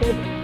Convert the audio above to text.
哦。